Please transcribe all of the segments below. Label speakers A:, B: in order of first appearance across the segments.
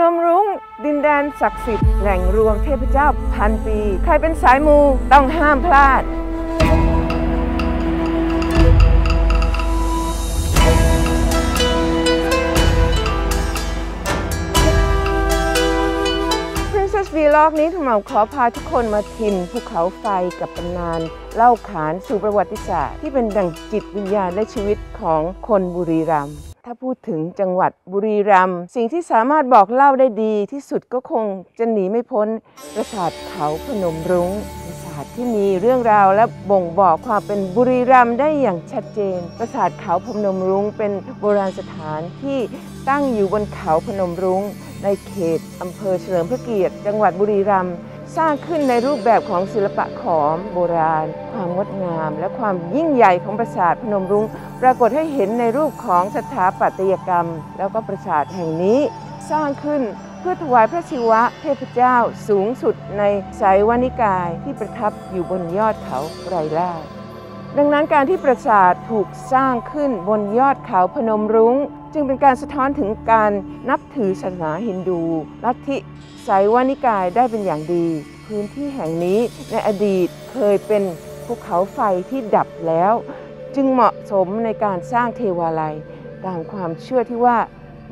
A: นมรุ้ง ดินแดนศักดิ์สิทธิ์แหล่งรวมเทพเจ้าพันปี ใครเป็นสายมูต้องห้ามพลาด Princess Vlog นี้ถุงเหมาขอพาทุกคนมาทินภูเขาไฟกับตำนาน เล่าขานสู่ประวัติศาสตร์ ที่เป็นดั่งจิตวิญญาณและชีวิตของคนบุรีรัมย์ ถ้าพูดถึงจังหวัดบุรีรัมย์สิ่งที่สามารถบอกเล่าได้ดีที่สุดก็คงจะหนีไม่พ้นปราสาทเขาพนมรุง้งปราสาทที่มีเรื่องราวและบ่งบอกความเป็นบุรีรัมย์ได้อย่างชัดเจน ปราสาทเขาพนมรุ้งเป็นโบราณสถานที่ตั้งอยู่บนเขาพนมรุ้ง ในเขตอำเภอเฉลิมพระเกียรติ จังหวัดบุรีรัมย์ สร้างขึ้นในรูปแบบของศิลปะขอมโบราณ ความงดงาม และความยิ่งใหญ่ของปราสาทพนมรุ้งปรากฏให้เห็นในรูปของสถาปัตยกรรม แล้วก็ปราสาทแห่งนี้ สร้างขึ้นเพื่อถวายพระศิวะเทพเจ้าสูงสุดในสายวานิกายที่ประทับอยู่บนยอดเขาไกรลาศ ดังนั้นการที่ปราสาทถูกสร้างขึ้นบนยอดเขาพนมรุง้ง จึงเป็นการสะท้อนถึงการนับถือศาสนาฮินดูลัทธิไสวานิกายได้เป็นอย่างดี พื้นที่แห่งนี้ในอดีตเคยเป็นภูเขาไฟที่ดับแล้ว จึงเหมาะสมในการสร้างเทวาลัย ตามความเชื่อที่ว่า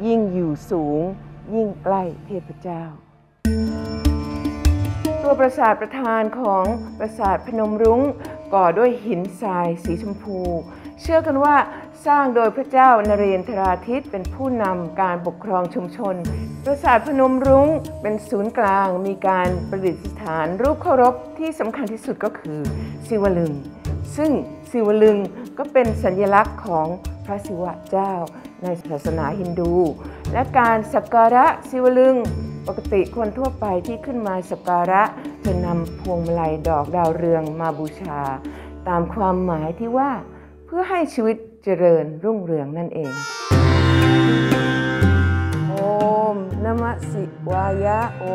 A: ยิ่งอยู่สูง ยิ่งใกล้เทพเจ้าตัวปราสาทประธานของปราสาทพนมรุ้ง ก่อด้วยหินทรายสีชมพู เชื่อกันว่าสร้างโดยพระเจ้านเรนทราทิตเป็นผู้นำการปกครองชุมชน ปราสาทพนมรุ้งเป็นศูนย์กลางมีการประดิษฐานรูปเคารพที่สำคัญที่สุดก็คือศิวลึง ซึ่งศิวลึงก็เป็นสัญลักษณ์ของพระศิวะเจ้าในศาสนาฮินดู และการสักการะศิวลึง ปกติคนทั่วไปที่ขึ้นมาสักการะจะนำพวงมาลัยดอกดาวเรืองมาบูชา ตามความหมายที่ว่า เพื่อให้ชีวิตเจริญรุ่งเรืองนั่นเอง โอมนมะสิวายะโอ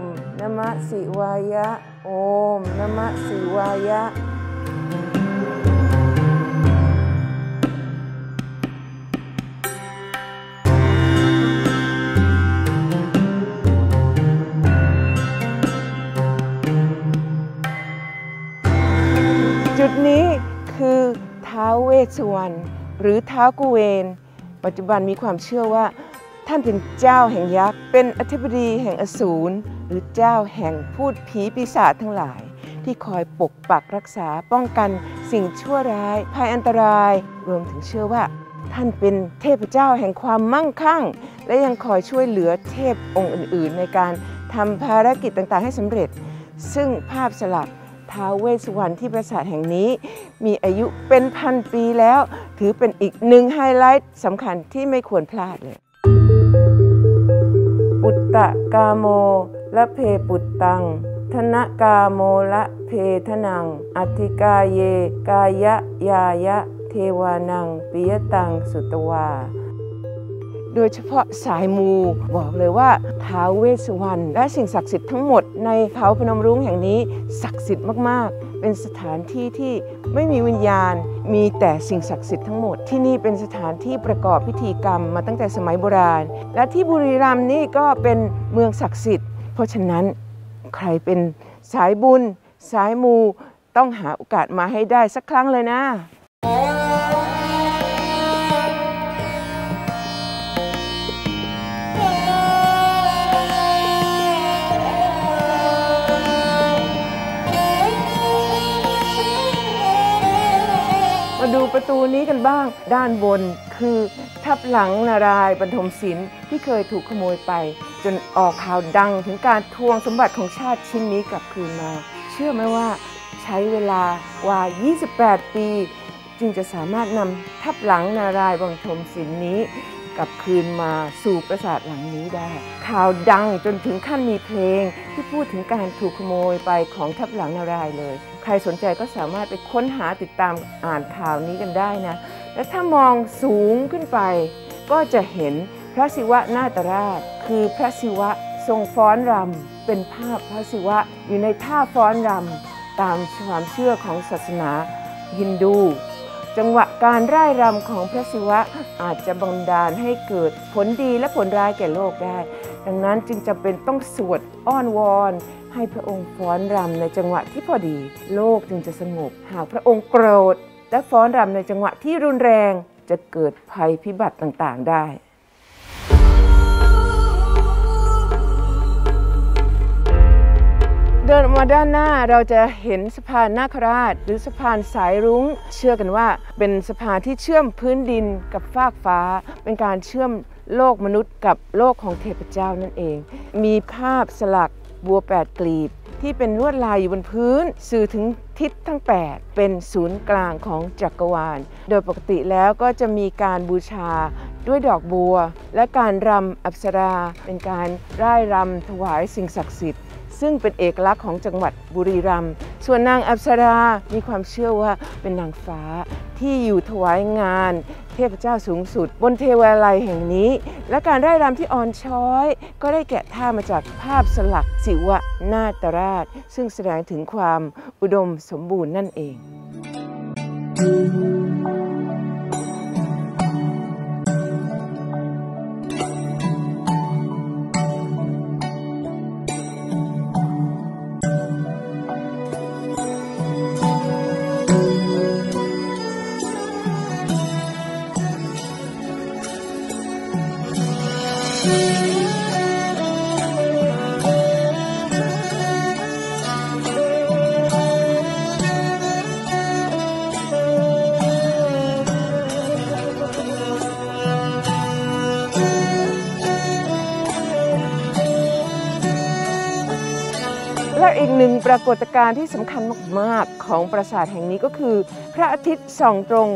A: มนมะสิวายะโอมนมะสิวายะ สุวรรณหรือท้าวกุเวน ปัจจุบันมีความเชื่อว่า ท่านเป็นเจ้าแห่งยักษ์ เป็นอธิบดีแห่งอสูรหรือเจ้าแห่งพูดผีปีศาจทั้งหลาย ที่คอยปกปักรักษาป้องกันสิ่งชั่วร้ายภัยอันตราย รวมถึงเชื่อว่า ท่านเป็นเทพเจ้าแห่งความมั่งคั่ง และยังคอยช่วยเหลือเทพองค์อื่น ๆ ในการทำภารกิจต่างๆ ให้สำเร็จ ซึ่งภาพสลักท้าวเวสสุวรรณที่ปราสาทแห่งนี้ มีอายุเป็นพันปีแล้ว ถือเป็นอีกหนึ่งไฮไลท์สำคัญที่ไม่ควรพลาดเลย ปุตตะกาโมละเพปุตตัง ธนกาโมละเพทนัง อธิกาเย กายะยายะ เทวานังปิยตังสุตวา โดยเฉพาะสายมูบอกเลยว่าท้าวเวสสุวรรณและสิ่งศักดิ์สิทธิ์ทั้งหมดในเขาพนมรุ้งแห่งนี้ศักดิ์สิทธิ์มากๆ เป็นสถานที่ที่ไม่มีวิญญาณ มีแต่สิ่งศักดิ์สิทธิ์ทั้งหมด ที่นี่เป็นสถานที่ประกอบพิธีกรรมมาตั้งแต่สมัยโบราณ และที่บุรีรัมย์นี่ก็เป็นเมืองศักดิ์สิทธิ์ เพราะฉะนั้นใครเป็นสายบุญ สายมูต้องหาโอกาสมาให้ได้สักครั้งเลยนะ ประตูนี้กันบ้าง ด้านบนคือทับหลังนารายบรรทมศิลป์ที่เคยถูกขโมยไป จนออกข่าวดังถึงการทวงสมบัติของชาติชิ้นนี้กลับคืนมา เชื่อไหมว่าใช้เวลากว่า 28 ปี จึงจะสามารถนำทับหลังนารายบรรทมศิลป์นี้กลับคืนมาสู่ปราสาทหลังนี้ได้ ข่าวดังจนถึงขั้นมีเพลงที่พูดถึงการถูกขโมยไปของทับหลังนารายณ์เลย ใครสนใจก็สามารถไปค้นหาติดตามอ่านข่าวนี้กันได้นะ และถ้ามองสูงขึ้นไป ก็จะเห็นพระศิวะนาตราช คือพระศิวะทรงฟ้อนรำเป็นภาพพระศิวะอยู่ในท่าฟ้อนรำตามความเชื่อของศาสนาฮินดู จังหวะการร่ายรำของพระศิวะอาจจะบังดาลให้เกิดผลดีและผลร้ายแก่โลกได้ ดังนั้นจึงจำเป็นต้องสวดอ้อนวอน ให้พระองค์ฟ้อนรำในจังหวะที่พอดี โลกจึงจะสงบ หากพระองค์โกรธ และฟ้อนรำในจังหวะที่รุนแรง จะเกิดภัยพิบัติต่างๆได้เดินออกมาด้านหน้าเราจะเห็นสะพานนาคราช หรือสะพานสายรุ้ง เชื่อกันว่า เป็นสะพานที่เชื่อมพื้นดินกับฟากฟ้า เป็นการเชื่อมโลกมนุษย์กับโลกของเทพเจ้านั่นเอง มีภาพสลัก บัวแปดกลีบ ที่เป็นลวดลายอยู่บนพื้น สื่อถึงทิศทั้ง 8 เป็นศูนย์กลางของจักรวาล โดยปกติแล้วก็จะมีการบูชาด้วยดอกบัว และการรำอัปสรา เป็นการร่ายรำถวายสิ่งศักดิ์สิทธิ์ ซึ่งเป็นเอกลักษณ์ของจังหวัดบุรีรัมย์ส่วนนางอัปสรา มีความเชื่อว่าเป็นนางฟ้าที่อยู่ถวายงาน เทพเจ้าสูงสุด บนเทวาลัยแห่งนี้ และการไร่รำที่อ่อนช้อย ก็ได้แกะท่ามาจากภาพสลักสิวะนาตราช ซึ่งแสดงถึงความอุดมสมบูรณ์นั่นเองแล หนึ่งปรากฏการณ์ที่สำคัญมาก ๆ ของปราสาทแห่งนี้ก็คือ พระอาทิตย์ส่องตรง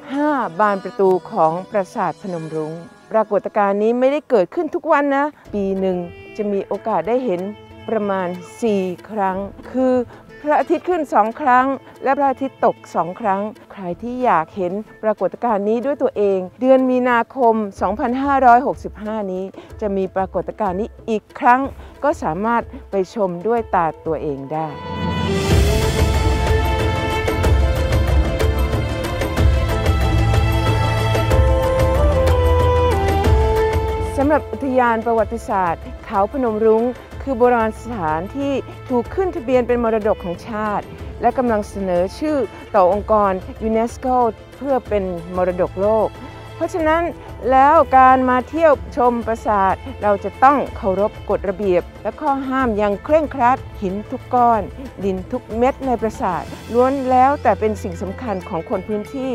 A: 15 บานประตูของปราสาทพนมรุง้ง ปรากฏการณ์นี้ไม่ได้เกิดขึ้นทุกวันนะ ปีหนึ่งจะมีโอกาสได้เห็นประมาณ 4 ครั้ง คือ พระอาทิตย์ขึ้นสองครั้ง และพระอาทิตย์ตกสองครั้ง ใครที่อยากเห็นปรากฏการณ์นี้ด้วยตัวเอง เดือนมีนาคม 2565 นี้ จะมีปรากฏการณ์นี้อีกครั้ง ก็สามารถไปชมด้วยตาตัวเองได้สำหรับอุทยานประวัติศาสตร์ เขาพนมรุง้ง คือโบราณสถานที่ถูกขึ้นทะเบียนเป็นมรดกของชาติ และกำลังเสนอชื่อต่อองค์กรยูเนสโกเพื่อเป็นมรดกโลก เพราะฉะนั้นแล้วการมาเที่ยวชมปราสาทเราจะต้องเคารพกฎระเบียบ และข้อห้ามอย่างเคร่งครัด หินทุกก้อน ดินทุกเม็ดในปราสาทล้วนแล้วแต่เป็นสิ่งสำคัญของคนพื้นที่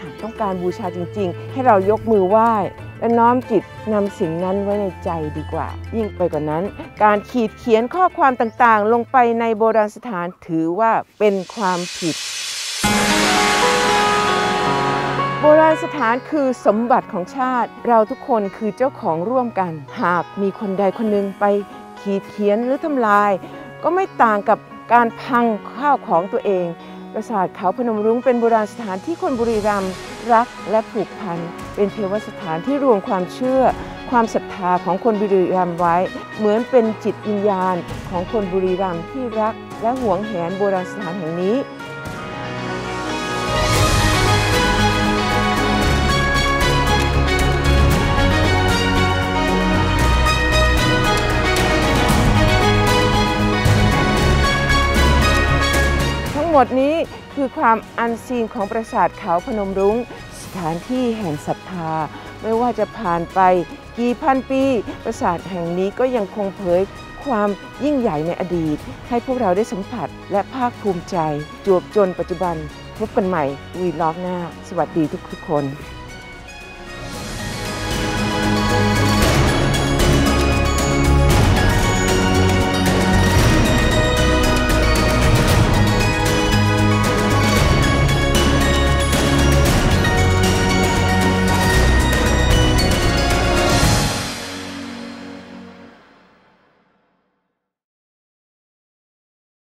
A: หากต้องการบูชาจริง ๆ ให้เรายกมือไหว้ และน้อมจิตนำสิ่งนั้นไว้ในใจดีกว่า ยิ่งไปกว่านั้น การขีดเขียนข้อความต่างๆ ลงไปในโบราณสถานถือว่าเป็นความผิด โบราณสถานคือสมบัติของชาติ เราทุกคนคือเจ้าของร่วมกัน หากมีคนใดคนหนึ่งไปขีดเขียนหรือทำลาย ก็ไม่ต่างกับการพังข้าวของตัวเอง ปราสาทเขาพนมรุ้งเป็นโบราณสถานที่คนบุรีรัมย์รักและผูกพัน เป็นเทวสถานที่รวมความเชื่อ ความศรัทธาของคนบุรีรัมย์ไว้ เหมือนเป็นจิตวิญญาณของคนบุรีรัมย์ที่รักและหวงแหนโบราณสถานแห่งนี้ทั้งหมดนี้คือความอันซีนของปราสาทเขาพนมรุง้ง ถานที่แห่งศรัทธา ไม่ว่าจะผ่านไปกี่พันปี ปราสาทแห่งนี้ก็ยังคงเผยความยิ่งใหญ่ในอดีต ให้พวกเราได้สัมผัสและภาคภูมิใจ จวบจนปัจจุบันพบกันใหม่วีล็อกหน้า สวัสดีทุกทุกคน